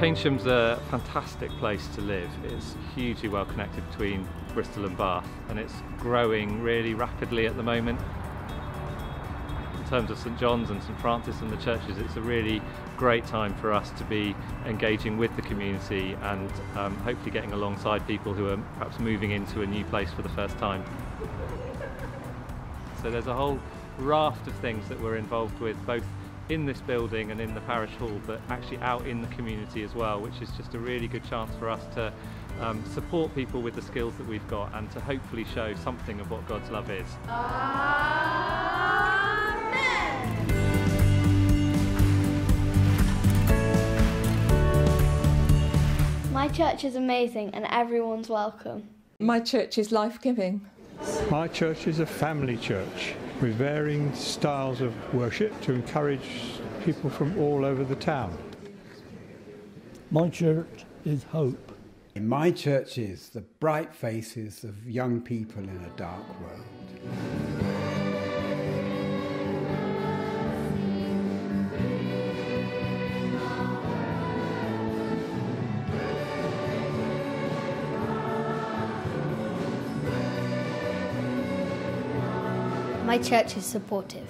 Keynsham a fantastic place to live. It's hugely well connected between Bristol and Bath and it's growing really rapidly at the moment. In terms of St John's and St Francis and the churches, it's a really great time for us to be engaging with the community and um, hopefully getting alongside people who are perhaps moving into a new place for the first time. So there's a whole raft of things that we're involved with both in this building and in the parish hall, but actually out in the community as well, which is just a really good chance for us to um, support people with the skills that we've got and to hopefully show something of what God's love is. My church is amazing and everyone's welcome. My church is life giving. My church is a family church with varying styles of worship to encourage people from all over the town. My church is hope. In my church is the bright faces of young people in a dark world. My church is supportive.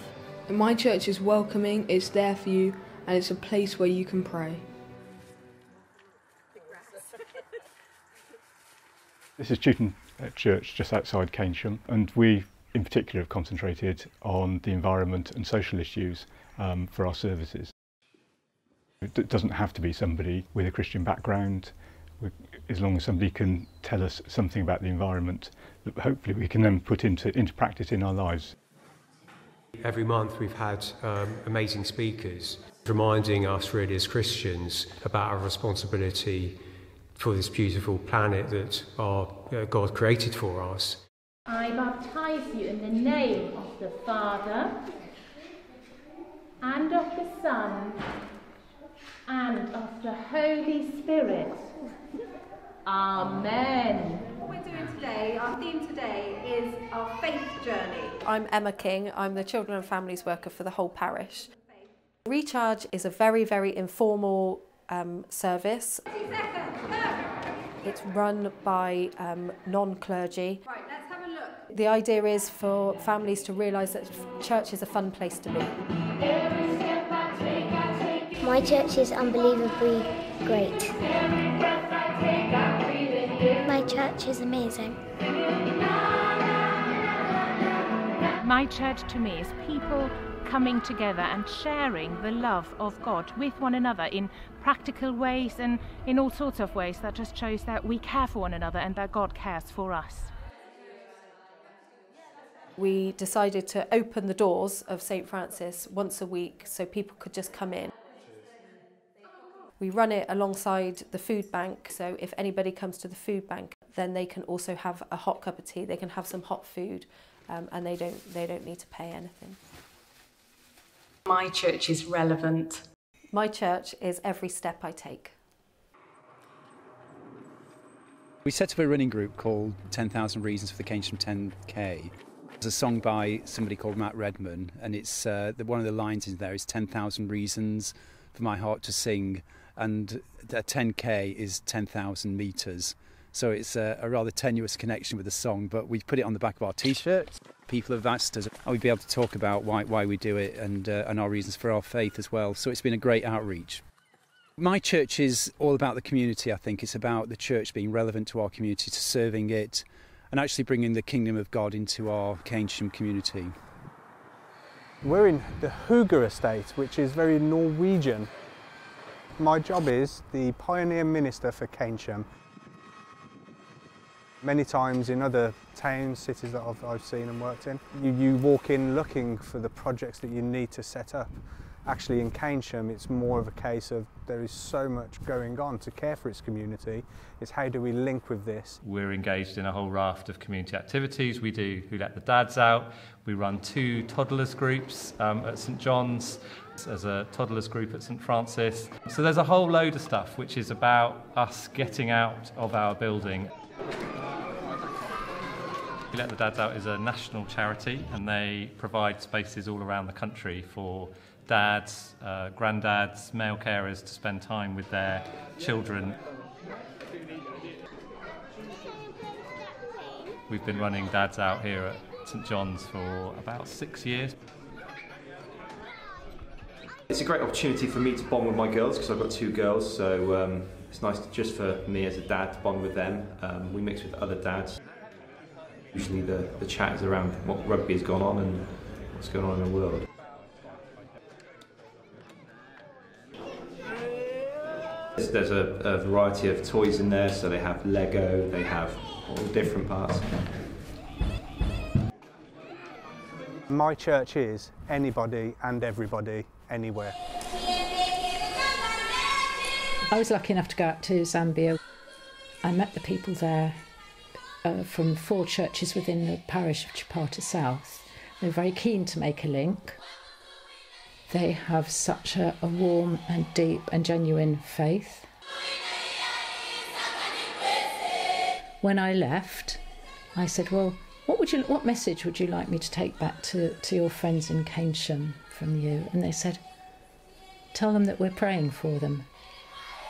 My church is welcoming, it's there for you, and it's a place where you can pray. This is Chewton Church just outside Keynsham and we in particular have concentrated on the environment and social issues um, for our services. It doesn't have to be somebody with a Christian background, as long as somebody can tell us something about the environment that hopefully we can then put into, into practice in our lives. Every month we've had um, amazing speakers reminding us really as Christians about our responsibility for this beautiful planet that our uh, God created for us. I baptize you in the name of the Father and of the Son and of the Holy Spirit. Amen. What we're doing today, our theme today is our faith journey. I'm Emma King, I'm the Children and Families Worker for the whole parish. Recharge is a very, very informal um, service. It's run by um, non-clergy. Right, let's have a look. The idea is for families to realise that church is a fun place to be. My church is unbelievably great. My church is amazing. My church to me is people coming together and sharing the love of God with one another in practical ways and in all sorts of ways that just shows that we care for one another and that God cares for us. We decided to open the doors of St Francis once a week so people could just come in. We run it alongside the food bank, so if anybody comes to the food bank, then they can also have a hot cup of tea, they can have some hot food, um, and they don't, they don't need to pay anything. My church is relevant. My church is every step I take. We set up a running group called 10,000 Reasons for the Keynsham 10K. It's a song by somebody called Matt Redman, and it's uh, the, one of the lines in there is 10,000 reasons for my heart to sing, and a 10K is 10,000 metres. So it's a, a, rather tenuous connection with the song, but we put it on the back of our t-shirts. People have asked us, and we'd be able to talk about why, why we do it and, uh, and our reasons for our faith as well. So it's been a great outreach. My church is all about the community, I think. It's about the church being relevant to our community, to serving it, and actually bringing the kingdom of God into our Keynsham community. We're in the Hugger estate, which is very Norwegian. My job is the pioneer minister for Keynsham. Many times in other towns, cities that I've, I've seen and worked in, you, you walk in looking for the projects that you need to set up. Actually in Keynsham it's more of a case of there is so much going on to care for its community. It's how do we link with this? We're engaged in a whole raft of community activities. We do Who Let the Dads Out. We run two toddlers groups um, at St John's as a toddlers group at St Francis. So there's a whole load of stuff which is about us getting out of our building Who Let the Dads Out is a national charity and they provide spaces all around the country for dads, uh, granddads, male carers to spend time with their children. We've been running dads out here at St John's for about six years. It's a great opportunity for me to bond with my girls because I've got two girls, so um, it's nice to, just for me as a dad to bond with them. Um, we mix with other dads. Usually the, the chat is around what rugby has gone on and what's going on in the world. There's, a, a variety of toys in there, so they have Lego, they have all different parts. My church is anybody and everybody, anywhere. I was lucky enough to go out to Zambia. I met the people there uh, from four churches within the parish of Chipata South. They're very keen to make a link. They have such a, a warm and deep and genuine faith. When I left, I said, Well, what, would you, what message would you like me to take back to, to your friends in Keynsham from you? And they said, Tell them that we're praying for them,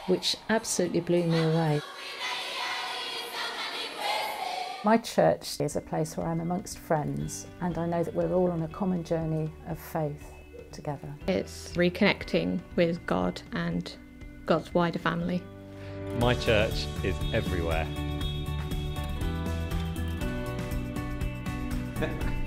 which absolutely blew me away. My church is a place where I'm amongst friends, and I know that we're all on a common journey of faith together. It's reconnecting with God and God's wider family. My church is everywhere. Thank you.